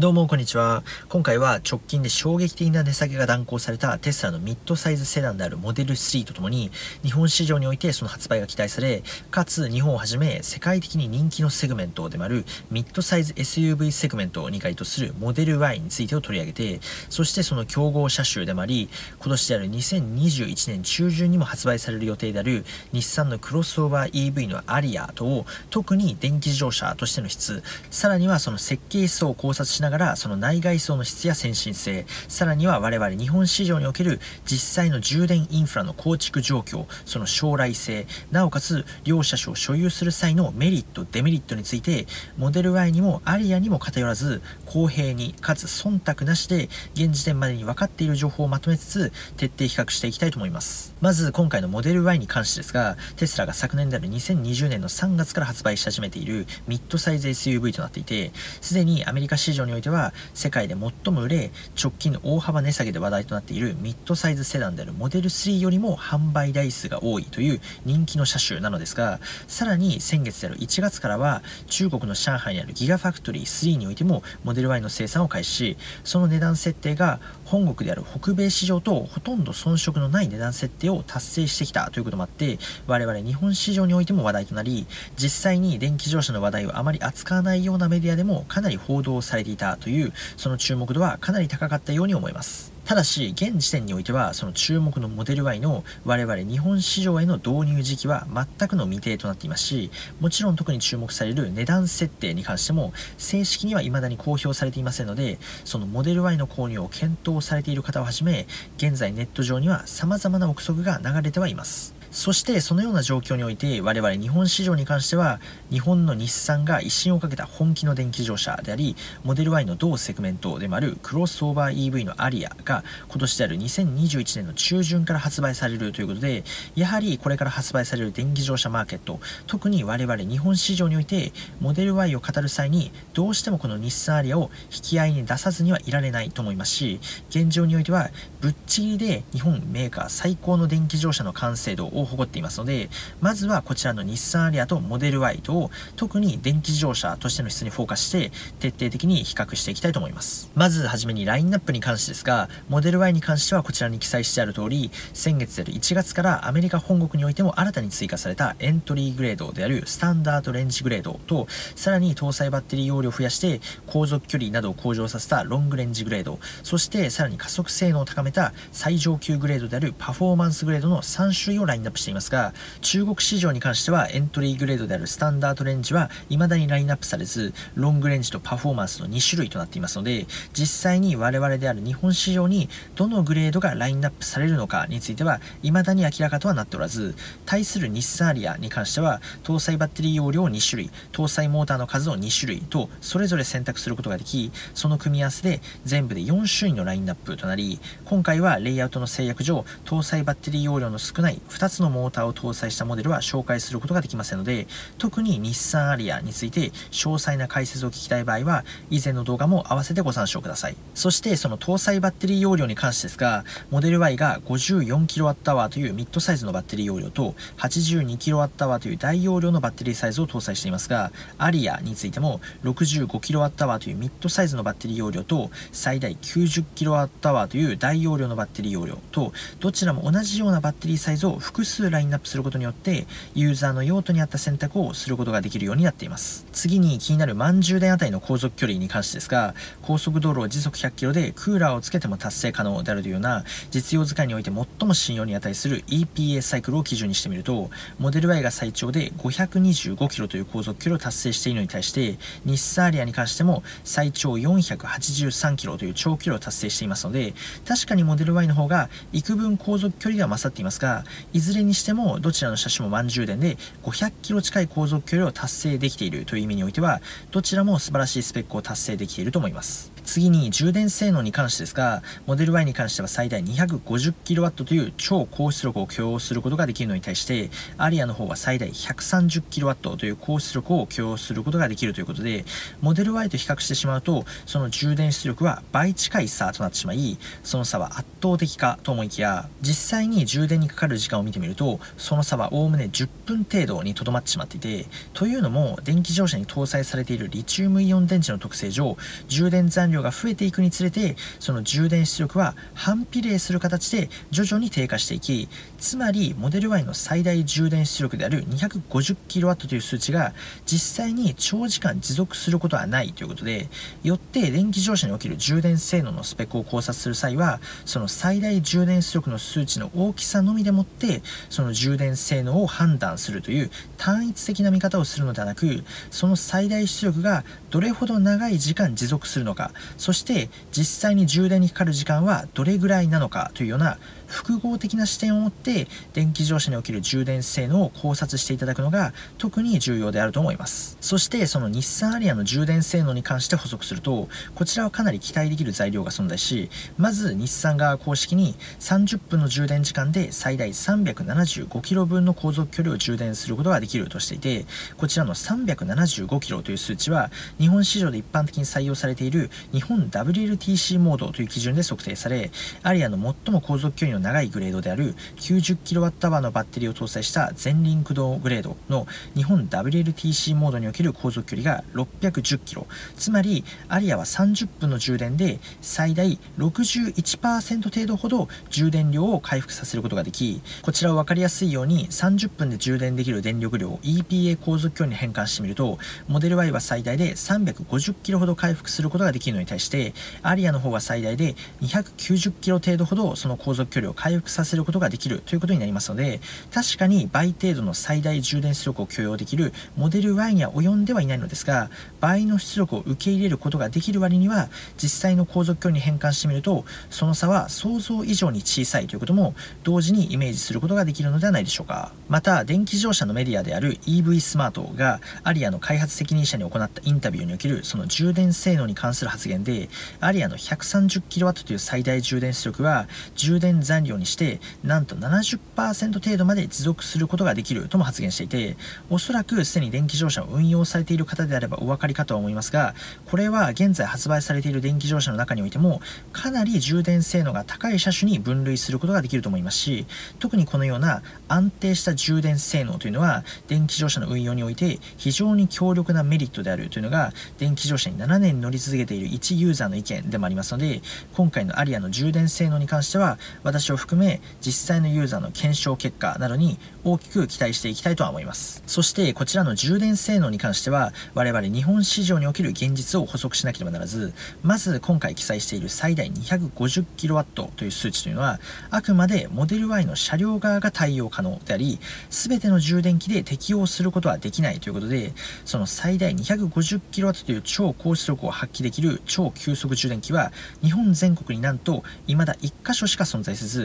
どうもこんにちは。今回は直近で衝撃的な値下げが断行されたテスラのミッドサイズセダンであるモデル3とともに日本市場においてその発売が期待され、かつ日本をはじめ世界的に人気のセグメントでもあるミッドサイズ SUV セグメントを2回とするモデル Y についてを取り上げて、そしてその競合車種でもあり、今年である2021年中旬にも発売される予定である日産のクロスオーバー EV のアリアと特に電気自動車としての質、さらにはその設計思想を考察しながらながらその内外装の質や先進性さらには我々日本市場における実際の充電インフラの構築状況その将来性なおかつ両車種を所有する際のメリットデメリットについてモデル Y にもアリアにも偏らず公平にかつ忖度なしで現時点までに分かっている情報をまとめつつ徹底比較していきたいと思います。まず今回のモデル Y に関してですがテスラが昨年である2020年の3月から発売し始めているミッドサイズ SUV となっていてすでにアメリカ市場においては世界で最も売れ直近の大幅値下げで話題となっているミッドサイズセダンであるモデル3よりも販売台数が多いという人気の車種なのですがさらに先月である1月からは中国の上海にあるギガファクトリー3においてもモデル Y の生産を開始しその値段設定が本国である北米市場とほとんど遜色のない値段設定を達成してきたということもあって我々日本市場においても話題となり実際に電気自動車の話題をあまり扱わないようなメディアでもかなり報道されていたというその注目度はかなり高かったように思います。ただし、現時点においては、その注目のモデル Y の我々日本市場への導入時期は全くの未定となっていますし、もちろん特に注目される値段設定に関しても、正式には未だに公表されていませんので、そのモデル Y の購入を検討されている方をはじめ、現在ネット上には様々な憶測が流れてはいます。そしてそのような状況において我々日本市場に関しては日本の日産が威信をかけた本気の電気自動車でありモデル Y の同セグメントでもあるクロスオーバー EV のアリアが今年である2021年の中旬から発売されるということでやはりこれから発売される電気自動車マーケット特に我々日本市場においてモデル Y を語る際にどうしてもこの日産アリアを引き合いに出さずにはいられないと思いますし現状においてはぶっちぎりで日本メーカー最高の電気自動車の完成度をを誇っていますので、まずはこちらの日産アリアとモデル Y と、特に電気自動車としての質にフォーカスして、徹底的に比較していきたいと思います。まずはじめにラインナップに関してですが、モデル Y に関してはこちらに記載してある通り、先月である1月からアメリカ本国においても新たに追加されたエントリーグレードであるスタンダードレンジグレードと、さらに搭載バッテリー容量を増やして、航続距離などを向上させたロングレンジグレード、そしてさらに加速性能を高めた最上級グレードであるパフォーマンスグレードの3種類をラインナップップしていますが、中国市場に関してはエントリーグレードであるスタンダードレンジは未だにラインナップされず、ロングレンジとパフォーマンスの2種類となっていますので、実際に我々である日本市場にどのグレードがラインナップされるのかについては未だに明らかとはなっておらず、対する日産アリアに関しては搭載バッテリー容量を2種類、搭載モーターの数を2種類とそれぞれ選択することができ、その組み合わせで全部で4種類のラインナップとなり、今回はレイアウトの制約上、搭載バッテリー容量の少ない2つのモーターを搭載したモデルは紹介することができませんので、特に日産アリアについて詳細な解説を聞きたい場合は、以前の動画も合わせてご参照ください。そしてその搭載バッテリー容量に関してですが、モデル Y が 54kWh というミッドサイズのバッテリー容量と 82kWh という大容量のバッテリーサイズを搭載していますが、アリアについても 65kWh というミッドサイズのバッテリー容量と最大 90kWh という大容量のバッテリー容量とどちらも同じようなバッテリーサイズを複数数ラインナップすることによってユーザーの用途に合った選択をすることができるようになっています。次に気になる満充電あたりの航続距離に関してですが高速道路を時速 100km でクーラーをつけても達成可能であるというような実用使いにおいて最も信用に値する EPA サイクルを基準にしてみるとモデル Y が最長で 525km という航続距離を達成しているのに対して日産アリアに関しても最長 483km という長距離を達成していますので確かにモデル Y の方が幾分航続距離では勝っていますがいずれにしてもどちらの車種も満充電で500キロ近い航続距離を達成できているという意味においてはどちらも素晴らしいスペックを達成できていると思います。次に充電性能に関してですが、モデル Y に関しては最大 250kW という超高出力を許容することができるのに対して、アリアの方は最大 130kW という高出力を許容することができるということで、モデル Y と比較してしまうと、その充電出力は倍近い差となってしまい、その差は圧倒的かと思いきや、実際に充電にかかる時間を見てみるとその差はおおむね10分程度にとどまってしまっていてというのも電気自動車に搭載されているリチウムイオン電池の特性上充電残量が増えていくにつれてその充電出力は反比例する形で徐々に低下していきつまりモデル Y の最大充電出力である 250kW という数値が実際に長時間持続することはないということでよって電気自動車における充電性能のスペックを考察する際はその最大充電出力の数値の大きさのみでもってその充電性能を判断するという単一的な見方をするのではなくその最大出力がどれほど長い時間持続するのかそして実際に充電にかかる時間はどれぐらいなのかというような複合的な視点を持って電気自動車における充電性能を考察していただくのが特に重要であると思います。そしてその日産アリアの充電性能に関して補足するとこちらはかなり期待できる材料が存在しまず日産が公式に30分の充電時間で最大 375km 分の航続距離を充電することができるとしていてこちらの 375km という数値は日本市場で一般的に採用されている日本 WLTC モードという基準で測定されアリアの最も航続距離の長いグレードである 90kWh のバッテリーを搭載した全輪駆動グレードの日本 WLTC モードにおける航続距離が 610km つまりアリアは30分の充電で最大61%程度ほど充電量を回復させることができこちらを分かりやすいように30分で充電できる電力量を EPA 航続距離に変換してみるとモデル Y は最大で 350km ほど回復することができるのに対してアリアの方は最大で 290km 程度ほどその航続距離を回復させることができるということになりますので確かに倍程度の最大充電出力を許容できるモデル Y には及んではいないのですが倍の出力を受け入れることができる割には実際の航続距離に変換してみるとその差は想像以上に小さいということも同時にイメージすることができるのではないでしょうか。また電気自動車のメディアである EV スマートがアリアの開発責任者に行ったインタビューにおけるその充電性能に関する発言でアリアの 130kW という最大充電出力は充電残量にしてなんと70%程度まで持続することができるとも発言していておそらくすでに電気自動車を運用されている方であればお分かりかとは思いますがこれは現在発売されている電気自動車の中においてもかなり充電性能が高い車種に分類することができると思いますし特にこのような安定した充電性能というのは電気自動車の運用において非常に強力なメリットであるというのが電気自動車に7年乗り続けている一ユーザーの意見でもありますので今回のアリアの充電性能に関しては私を含め実際のユーザーの検証結果などに大きく期待していきたいとは思います。そしてこちらの充電性能に関しては我々日本市場における現実を補足しなければならずまず今回記載している最大 250kW という数値というのはあくまでモデル Y の車両側が対応可能であり全ての充電器で適用することはできないということでその最大 250kW という超高出力を発揮できる超急速充電器は日本全国になんと未だ1箇所しか存在せず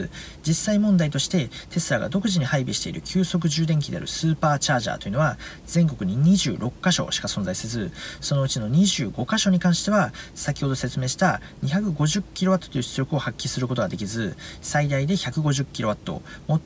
実際問題としてテスラが独自に配備している急速充電器であるスーパーチャージャーというのは全国に26箇所しか存在せずそのうちの25箇所に関しては先ほど説明した 250kW という出力を発揮することができず最大で 150kW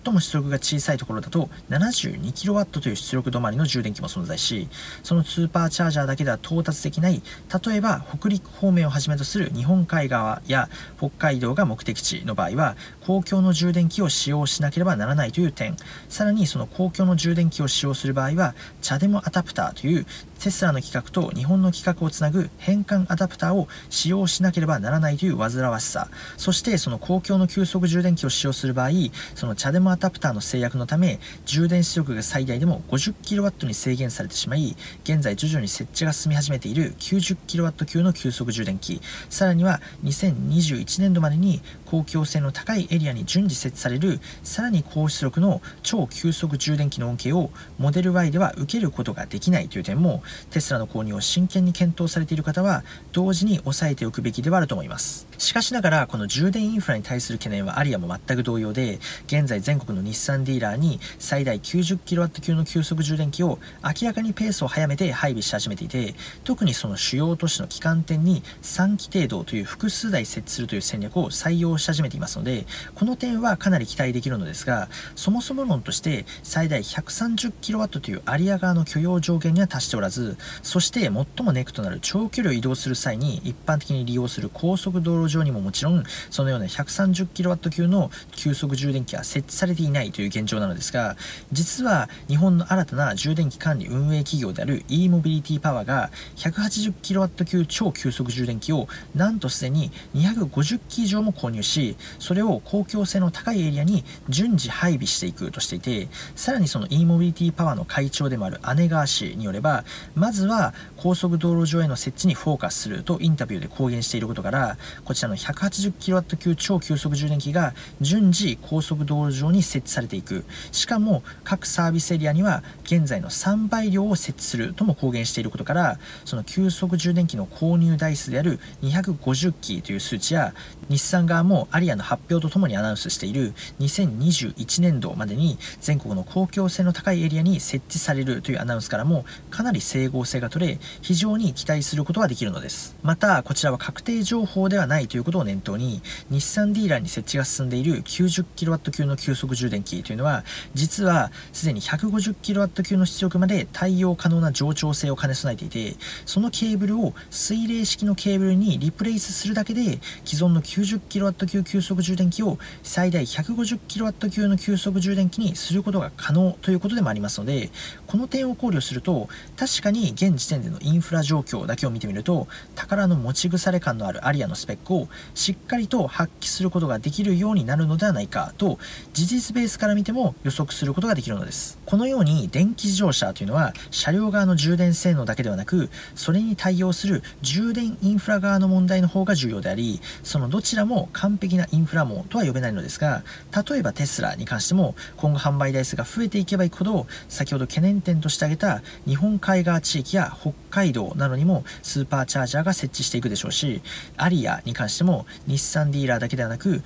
最も出力が小さいところだと 72kW という出力止まりの充電器も存在しそのスーパーチャージャーだけでは到達できない例えば北陸方面をはじめとする日本海側や北海道が目的地の場合は公共の充電器を使用しなければならないという点。さらにその公共の充電器を使用する場合はチャデモアダプターというテスラの規格と日本の規格をつなぐ変換アダプターを使用しなければならないという煩わしさ。そしてその公共の急速充電器を使用する場合そのチャデモアダプターの制約のため充電出力が最大でも 50kW に制限されてしまい現在徐々に設置が進み始めている 90kW 級の急速充電器。さらには2021年度までに公共性の高いエリアに順次設置されるさらに高出力の超急速充電器の恩恵をモデル Y では受けることができないという点もテスラの購入を真剣に検討されている方は同時に押さえておくべきではあると思います。しかしながらこの充電インフラに対する懸念はアリアも全く同様で現在全国の日産ディーラーに最大 90kW 級の急速充電器を明らかにペースを早めて配備し始めていて特にその主要都市の旗艦店に3機程度という複数台設置するという戦略を採用し始めていますのでこの点はかなり期待できるのですがそもそも論として最大 130kW というアリア側の許容上限には達しておらずずそして最もネックとなる長距離を移動する際に一般的に利用する高速道路上にももちろんそのような 130kW 級の急速充電器は設置されていないという現状なのですが実は日本の新たな充電器管理運営企業である e モビリティパワーが 180kW 級超急速充電器をなんとすでに250機以上も購入しそれを公共性の高いエリアに順次配備していくとしていてさらにその e モビリティパワーの会長でもある姉川氏によればまずは高速道路上への設置にフォーカスするとインタビューで公言していることからこちらの 180kW 級超急速充電器が順次高速道路上に設置されていく。しかも各サービスエリアには現在の3倍量を設置するとも公言していることからその急速充電器の購入台数である250機という数値や日産側もアリアの発表とともにアナウンスしている2021年度までに全国の公共性の高いエリアに設置されるというアナウンスからもかなり整合性が取れ非常に期待することができるのです。またこちらは確定情報ではないということを念頭に日産ディーラーに設置が進んでいる 90kW 級の急速充電器というのは実はすでに 150kW 級の出力まで対応可能な冗長性を兼ね備えていてそのケーブルを水冷式のケーブルにリプレイスするだけで既存の 90kW 級急速充電器を最大 150kW 級の急速充電器にすることが可能ということでもありますのでこの点を考慮すると確かに現時点でのインフラ状況だけを見てみると宝の持ち腐れ感のあるアリアのスペックをしっかりと発揮することができるようになるのではないかと事実ベースから見ても予測することができるのです。このように電気自動車というのは車両側の充電性能だけではなくそれに対応する充電インフラ側の問題の方が重要でありそのどちらも完璧なインフラ網とは呼べないのですが例えばテスラに関しても今後販売台数が増えていけばいくほど先ほど懸念点として挙げた日本海側地域や北海道などにもスーパーチャージャーが設置していくでしょうしアリアに関しても日産ディーラーだけではなく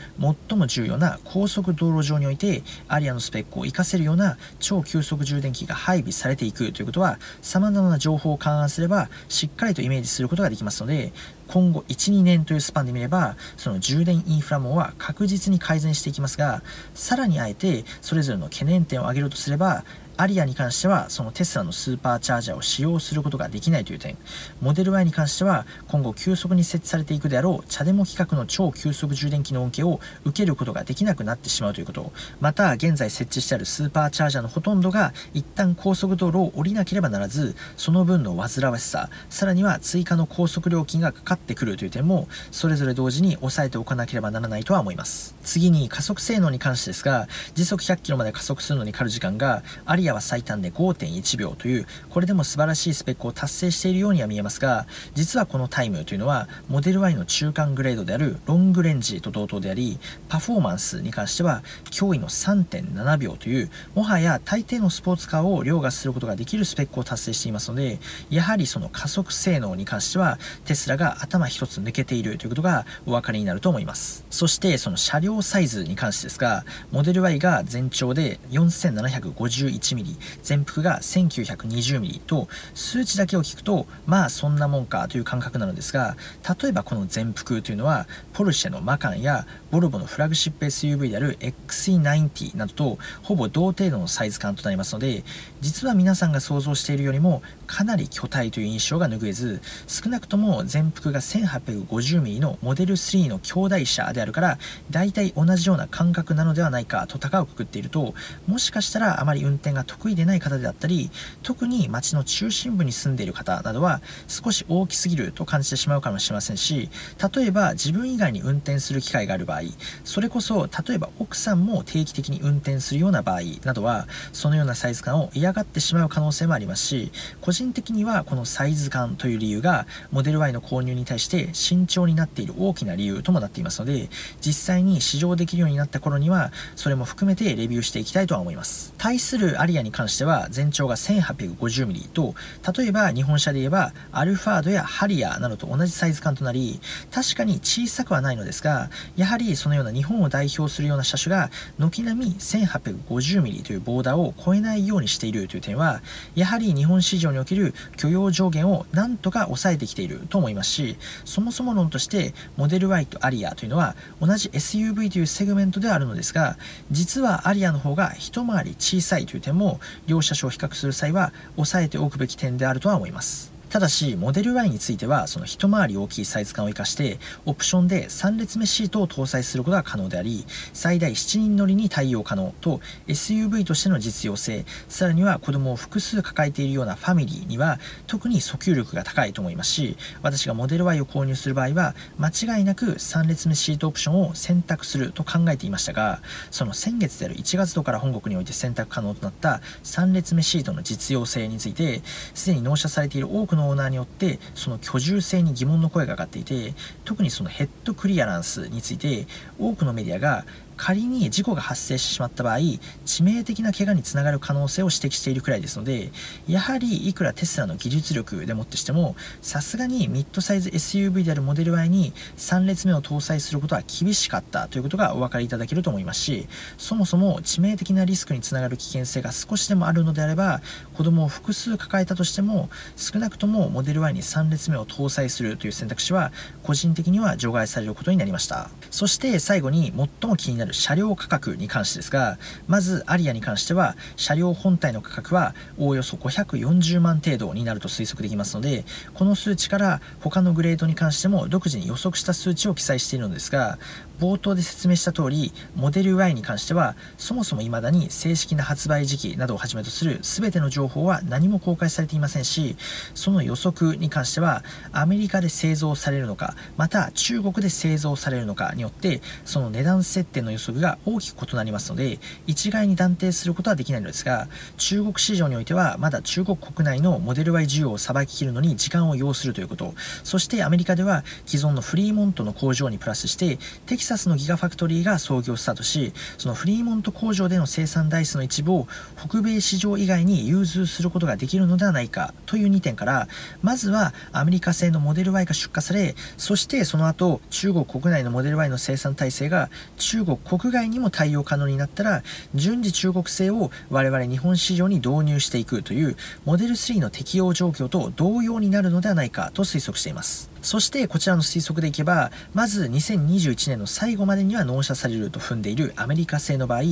最も重要な高速道路上においてアリアのスペックを活かせるような超急速充電器が配備されていくということは様々な情報を勘案すればしっかりとイメージすることができますので今後12年というスパンで見ればその充電インフラ網は確実に改善していきますがさらにあえてそれぞれの懸念点を挙げるとすればアリアに関してはそのテスラのスーパーチャージャーを使用することができないという点。モデル Y に関しては今後急速に設置されていくであろうチャデモ規格の超急速充電器の恩恵を受けることができなくなってしまうということ。また現在設置してあるスーパーチャージャーのほとんどが一旦高速道路を降りなければならずその分の煩わしささらには追加の高速料金がかかってくるという点もそれぞれ同時に押さえておかなければならないとは思います。次に加速性能に関してですが時速 100km まで加速するのにかかる時間がアリアは最短で5.1秒というこれでも素晴らしいスペックを達成しているようには見えますが実はこのタイムというのはモデル Y の中間グレードであるロングレンジと同等でありパフォーマンスに関しては驚異の3.7秒というもはや大抵のスポーツカーを凌駕することができるスペックを達成していますのでやはりその加速性能に関してはテスラが頭一つ抜けているということがお分かりになると思います。そしてその車両サイズに関してですがモデル Y が全長で4751 1mm 全幅が 1920mm と数値だけを聞くとまあそんなもんかという感覚なのですが例えばこの全幅というのはポルシェのマカンやボルボのフラグシップ SUV である XC90 などとほぼ同程度のサイズ感となりますので実は皆さんが想像しているよりもかなり巨体という印象が拭えず少なくとも全幅が 1850mm のモデル3の兄弟車であるから大体同じような感覚なのではないかと高をくくっているともしかしたらあまり運転が得意でない方であったり特に街の中心部に住んでいる方などは少し大きすぎると感じてしまうかもしれませんし例えば自分以外に運転する機会がある場合それこそ例えば奥さんも定期的に運転するような場合などはそのようなサイズ感を嫌がってしまう可能性もありますし個人的にはこのサイズ感という理由がモデル Y の購入に対して慎重になっている大きな理由ともなっていますので実際に試乗できるようになった頃にはそれも含めてレビューしていきたいとは思います。対するアリアに関しては全長が 1850mm と例えば日本車で言えばアルファードやハリアーなどと同じサイズ感となり確かに小さくはないのですがやはりそのような日本を代表するような車種が軒並み 1850mm というボーダーを超えないようにしているという点はやはり日本市場における許容上限をなんとか抑えてきていると思いますしそもそも論としてモデル Y とアリアというのは同じ SUV というセグメントではあるのですが実はアリアの方が一回り小さいという点も両車種を比較する際は抑えておくべき点であるとは思います。ただし、モデル Y については、その一回り大きいサイズ感を生かして、オプションで3列目シートを搭載することが可能であり、最大7人乗りに対応可能と、SUV としての実用性、さらには子供を複数抱えているようなファミリーには、特に訴求力が高いと思いますし、私がモデル Y を購入する場合は、間違いなく3列目シートオプションを選択すると考えていましたが、その先月である1月度から本国において選択可能となった3列目シートの実用性について、すでに納車されている多くのオーナーによってその居住性に疑問の声が上がっていて特にそのヘッドクリアランスについて多くのメディアが仮に事故が発生してしまった場合致命的な怪我につながる可能性を指摘しているくらいですのでやはりいくらテスラの技術力でもってしてもさすがにミッドサイズ SUV であるモデル Y に3列目を搭載することは厳しかったということがお分かりいただけると思いますしそもそも致命的なリスクにつながる危険性が少しでもあるのであれば子供を複数抱えたとしても少なくともモデル Y に3列目を搭載するという選択肢は個人的には除外されることになりました。そして最後に最も気になるなる車両価格に関してですが、まずアリアに関しては、車両本体の価格はおおよそ540万程度になると推測できますので、この数値から他のグレードに関しても独自に予測した数値を記載しているのですが、冒頭で説明した通り、モデル Y に関しては、そもそも未だに正式な発売時期などをはじめとする全ての情報は何も公開されていませんし、その予測に関しては、アメリカで製造されるのか、また中国で製造されるのかによって、その値段設定の予測が大きく異なりますので、一概に断定することはできないのですが、中国市場においては、まだ中国国内のモデル Y 需要をさばききるのに時間を要するということ、そしてアメリカでは既存のフリーモントの工場にプラスして、テキサスのギガファクトリーが創業スタートし、そのフリーモント工場での生産台数の一部を北米市場以外に融通することができるのではないかという2点から、まずはアメリカ製のモデル Y が出荷され、そしてその後、中国国内のモデル Y の生産体制が中国国外にも対応可能になったら、順次中国製を我々日本市場に導入していくというモデル3の適用状況と同様になるのではないかと推測しています。そしてこちらの推測でいけば、まず2021年の最後までには納車されると踏んでいるアメリカ製の場合、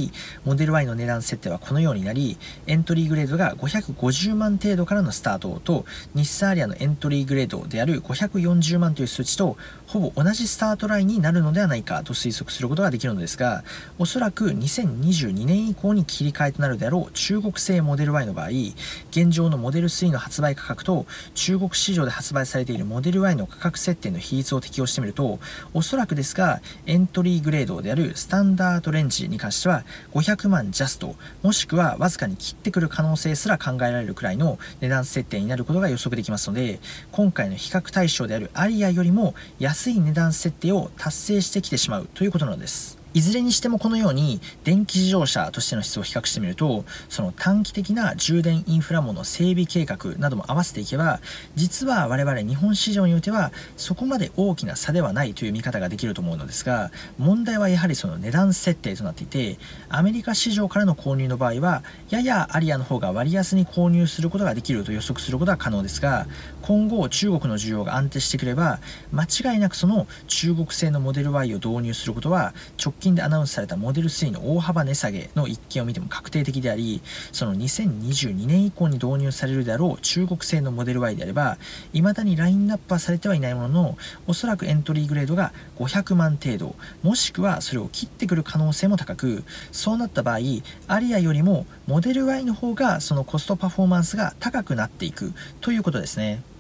モデル Y の値段設定はこのようになり、エントリーグレードが550万程度からのスタートと、日産アリアのエントリーグレードである540万という数値と、ほぼ同じスタートラインになるのではないかと推測することができるのですが、おそらく2022年以降に切り替えとなるであろう中国製モデル Y の場合、現状のモデル3の発売価格と中国市場で発売されているモデル Y の価格格設定の比率を適用してみると、おそらくですが、エントリーグレードであるスタンダードレンジに関しては500万ジャスト、もしくはわずかに切ってくる可能性すら考えられるくらいの値段設定になることが予測できますので、今回の比較対象であるアリアよりも安い値段設定を達成してきてしまうということなんです。いずれにしてもこのように電気自動車としての質を比較してみるとその短期的な充電インフラ網の整備計画なども合わせていけば実は我々日本市場においてはそこまで大きな差ではないという見方ができると思うのですが問題はやはりその値段設定となっていてアメリカ市場からの購入の場合はややアリアの方が割安に購入することができると予測することは可能ですが今後中国の需要が安定してくれば間違いなくその中国製のモデル Y を導入することは直近でアナウンスされたモデル3の大幅値下げの一件を見ても確定的であり、その2022年以降に導入されるであろう中国製のモデル Y であれば、未だにラインナップはされてはいないものの、おそらくエントリーグレードが500万程度、もしくはそれを切ってくる可能性も高く、そうなった場合、アリアよりもモデル Y の方がそのコストパフォーマンスが高くなっていくということですね。